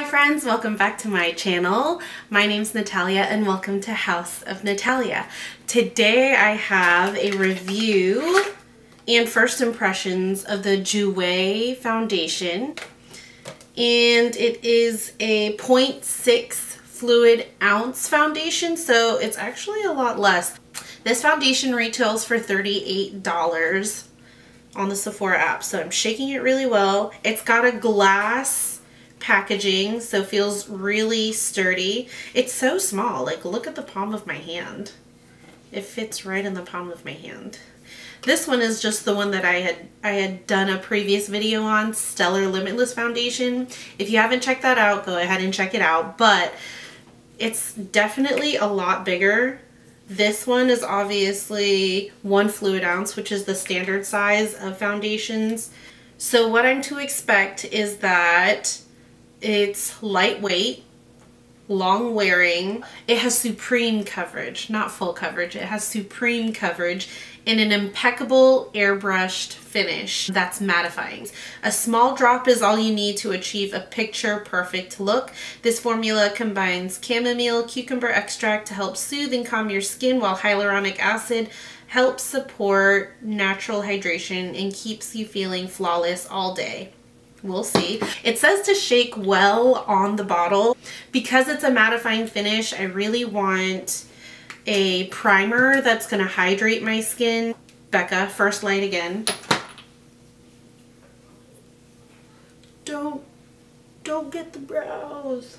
Hi friends, welcome back to my channel. My name's Nataliah and welcome to House of Nataliah. Today I have a review and first impressions of the Jouer foundation and it is a 0.6 fluid ounce foundation so it's actually a lot less. This foundation retails for $38 on the Sephora app so I'm shaking it really well. It's got a glass packaging, so feels really sturdy. It's so small, like look at the palm of my hand. It fits right in the palm of my hand. This one is just the one that I had I had done a previous video on, Stellar Limitless Foundation. If you haven't checked that out, go ahead and check it out. But it's definitely a lot bigger. This one is obviously one fluid ounce, which is the standard size of foundations. So what I'm to expect is that it's lightweight, long wearing. It has supreme coverage, not full coverage. It has supreme coverage in an impeccable airbrushed finish that's mattifying. A small drop is all you need to achieve a picture perfect look. This formula combines chamomile cucumber extract to help soothe and calm your skin while hyaluronic acid helps support natural hydration and keeps you feeling flawless all day. We'll see. It says to shake well on the bottle. Because it's a mattifying finish, I really want a primer that's going to hydrate my skin. Becca, first light again. Don't, don't get the brows.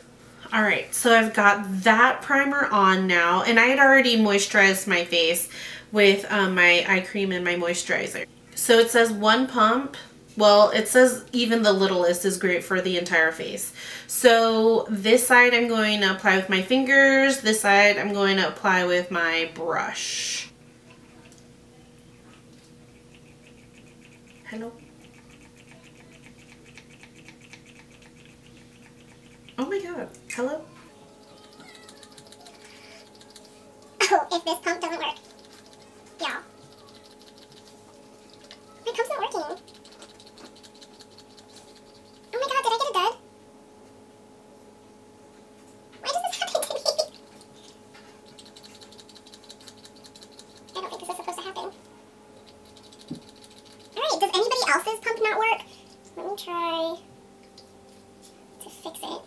All right, so I've got that primer on now, and I had already moisturized my face with um, my eye cream and my moisturizer. So it says one pump, well, it says even the littlest is great for the entire face. So this side I'm going to apply with my fingers. This side I'm going to apply with my brush. Hello? Oh my god. Hello? Oh, if this pump doesn't work. Yeah. My pump's not working. Try to fix it.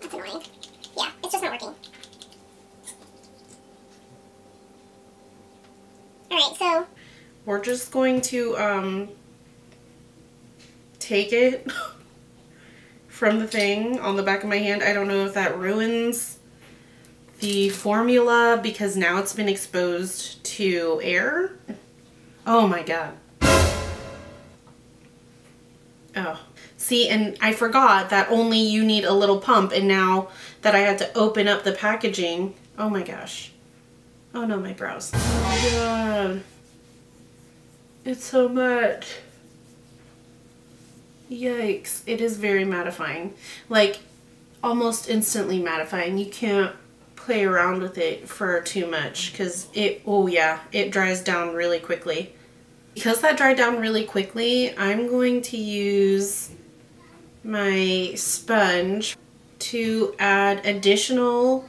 That's annoying. Yeah, it's just not working. Alright, so... We're just going to um, take it from the thing on the back of my hand. I don't know if that ruins the formula because now it's been exposed to air. Oh my god. Oh, see, and I forgot that only you need a little pump, and now that I had to open up the packaging, oh my gosh. Oh no, my brows. Oh my god. It's so much. Yikes. It is very mattifying. Like, almost instantly mattifying. You can't play around with it for too much because it, oh yeah, it dries down really quickly. Because that dried down really quickly, I'm going to use my sponge to add additional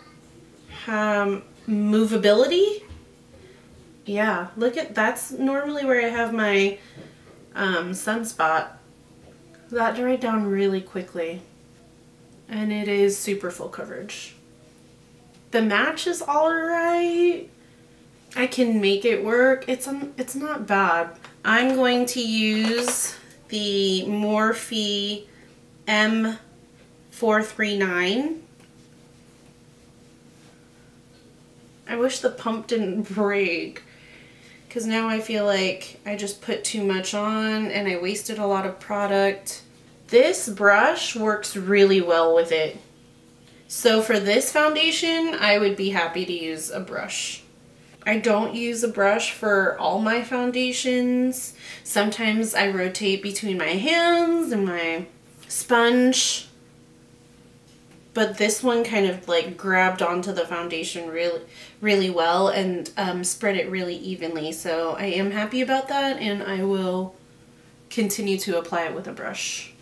um, movability. Yeah, look at, that's normally where I have my um, sunspot. That dried down really quickly. And it is super full coverage. The match is alright. I can make it work. It's, um, it's not bad. I'm going to use the Morphe M439. I wish the pump didn't break because now I feel like I just put too much on and I wasted a lot of product. This brush works really well with it. So for this foundation, I would be happy to use a brush. I don't use a brush for all my foundations. Sometimes I rotate between my hands and my sponge. But this one kind of like grabbed onto the foundation really, really well and um, spread it really evenly. So I am happy about that and I will continue to apply it with a brush.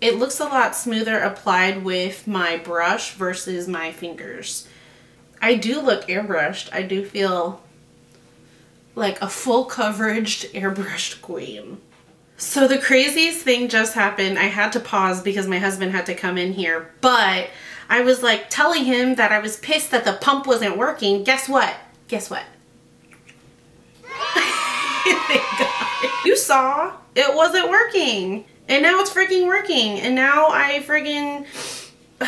It looks a lot smoother applied with my brush versus my fingers. I do look airbrushed. I do feel like a full coverage airbrushed queen. So the craziest thing just happened. I had to pause because my husband had to come in here, but I was like telling him that I was pissed that the pump wasn't working. Guess what? Guess what? you saw it wasn't working. And now it's freaking working. And now I freaking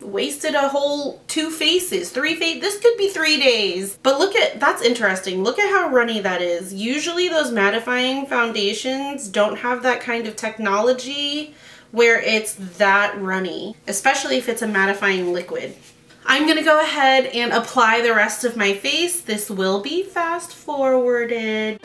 wasted a whole two faces, three face. This could be three days. But look at, that's interesting. Look at how runny that is. Usually those mattifying foundations don't have that kind of technology where it's that runny, especially if it's a mattifying liquid. I'm gonna go ahead and apply the rest of my face. This will be fast forwarded.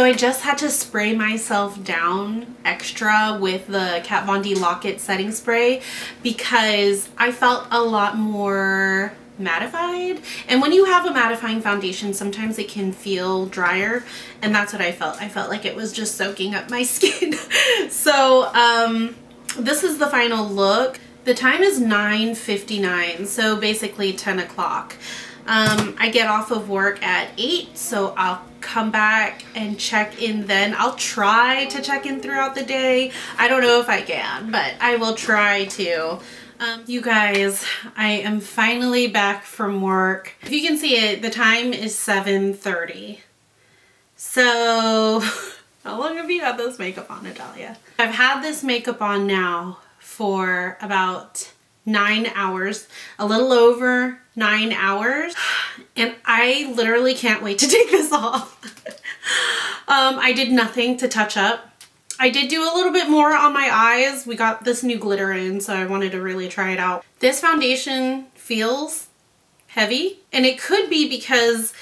So I just had to spray myself down extra with the Kat Von D Lock-It setting spray because I felt a lot more mattified and when you have a mattifying foundation sometimes it can feel drier and that's what I felt. I felt like it was just soaking up my skin. so um, this is the final look. The time is 9.59 so basically 10 o'clock. Um, I get off of work at 8 so I'll come back and check in then. I'll try to check in throughout the day. I don't know if I can, but I will try to. Um, you guys, I am finally back from work. If you can see it, the time is 7.30. So, how long have you had this makeup on, Nataliah? I've had this makeup on now for about nine hours, a little over nine hours. And I literally can't wait to take this off. um, I did nothing to touch up. I did do a little bit more on my eyes. We got this new glitter in, so I wanted to really try it out. This foundation feels heavy, and it could be because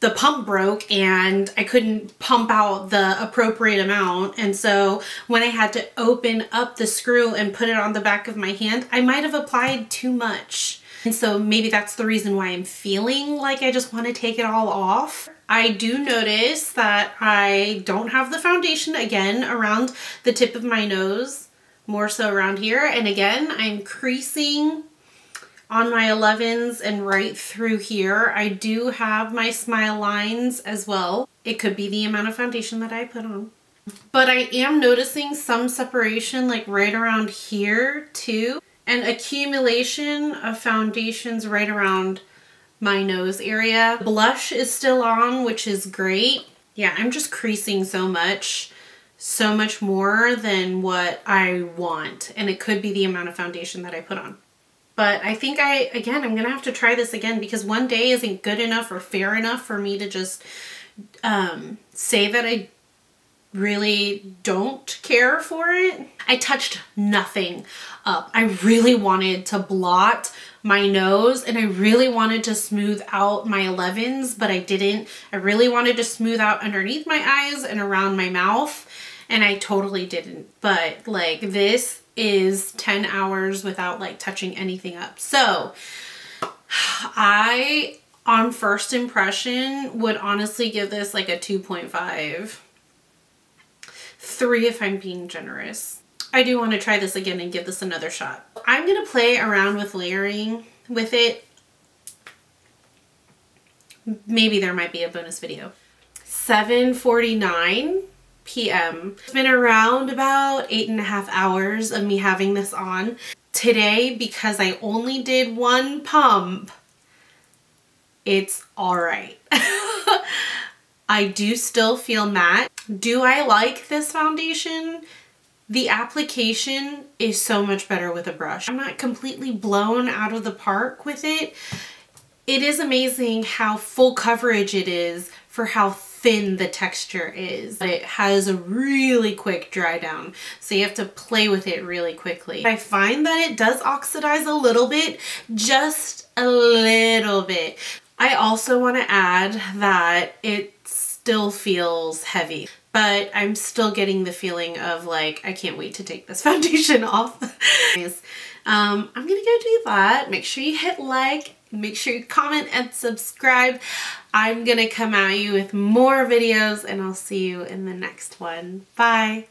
the pump broke and I couldn't pump out the appropriate amount. And so when I had to open up the screw and put it on the back of my hand, I might have applied too much. And so maybe that's the reason why I'm feeling like I just want to take it all off. I do notice that I don't have the foundation again around the tip of my nose, more so around here. And again, I'm creasing on my 11s and right through here. I do have my smile lines as well. It could be the amount of foundation that I put on. But I am noticing some separation like right around here too. And accumulation of foundations right around my nose area. Blush is still on, which is great. Yeah, I'm just creasing so much, so much more than what I want. And it could be the amount of foundation that I put on. But I think I, again, I'm going to have to try this again because one day isn't good enough or fair enough for me to just um, say that I really don't care for it. I touched nothing up. I really wanted to blot my nose and I really wanted to smooth out my 11s, but I didn't. I really wanted to smooth out underneath my eyes and around my mouth and I totally didn't. But like this is 10 hours without like touching anything up. So I, on first impression, would honestly give this like a 2.5. Three if I'm being generous. I do want to try this again and give this another shot. I'm going to play around with layering with it. Maybe there might be a bonus video. 749 p.m. It's been around about eight and a half hours of me having this on. Today, because I only did one pump, it's all right. I do still feel matte. Do I like this foundation? The application is so much better with a brush. I'm not completely blown out of the park with it. It is amazing how full coverage it is for how thin the texture is. It has a really quick dry down, so you have to play with it really quickly. I find that it does oxidize a little bit, just a little bit. I also want to add that it still feels heavy but I'm still getting the feeling of like, I can't wait to take this foundation off. um, I'm gonna go do that. Make sure you hit like, make sure you comment and subscribe. I'm gonna come at you with more videos and I'll see you in the next one. Bye.